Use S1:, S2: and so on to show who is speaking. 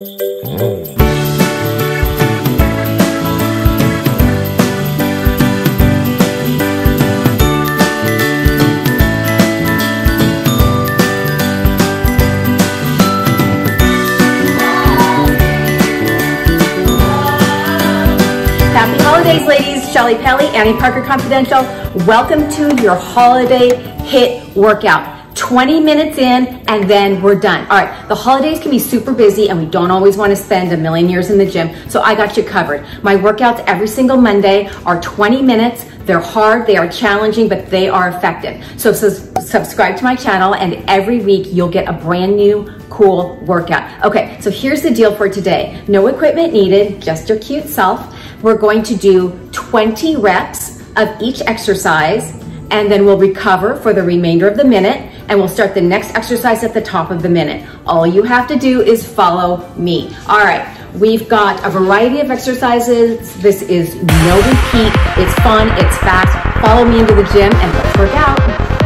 S1: Happy holidays, ladies. Shelli Pelly, Annie Parker Confidential. Welcome to your holiday HIIT workout. 20 minutes in and then we're done. All right, the holidays can be super busy and we don't always want to spend a million years in the gym, so I got you covered. My workouts every single Monday are 20 minutes. They're hard, they are challenging, but they are effective. So, so subscribe to my channel and every week you'll get a brand new cool workout. Okay, so here's the deal for today. No equipment needed, just your cute self. We're going to do 20 reps of each exercise and then we'll recover for the remainder of the minute and we'll start the next exercise at the top of the minute. All you have to do is follow me. All right, we've got a variety of exercises. This is no repeat. It's fun, it's fast. Follow me into the gym and let's work out.